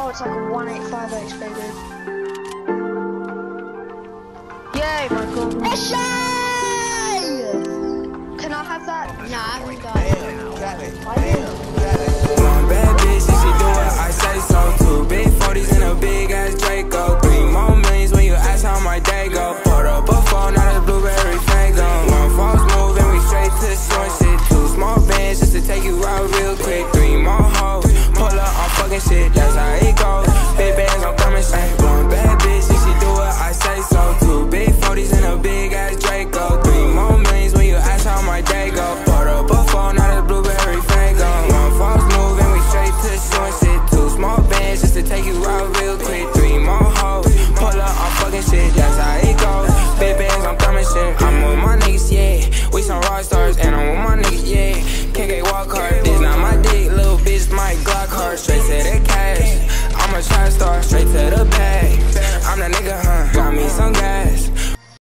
Oh, it's like a 185 HP, dude. Yay, Michael. Can I have that? Nah, I haven't got it. One it goes. Big bands, I'm coming straight. One bad bitch, and she do what I say so. Two big 40s and a big ass Draco. Three more millions when you ask how my day go. Put up a phone, not a blueberry Faygo. One move and we straight to the shit. Two small bands just to take you out real quick. on God.